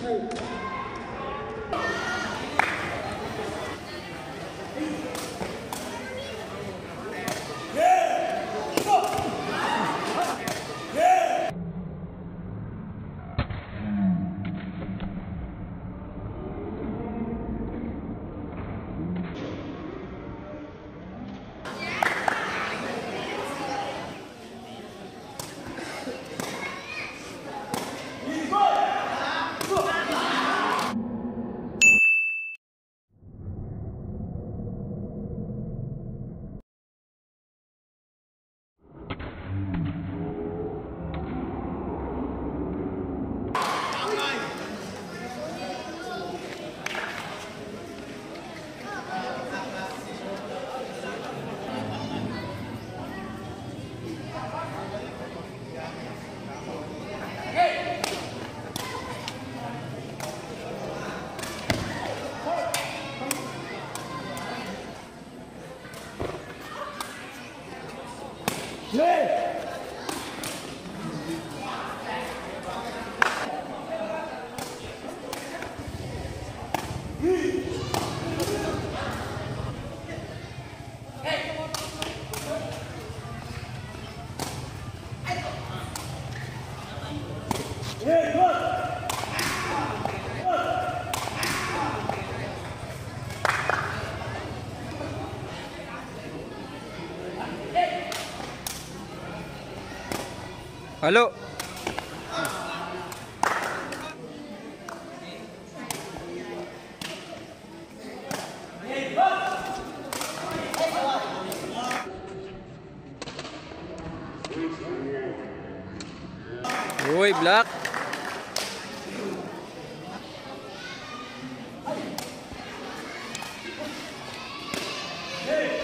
Hey. Halo. Uy, black. Hey.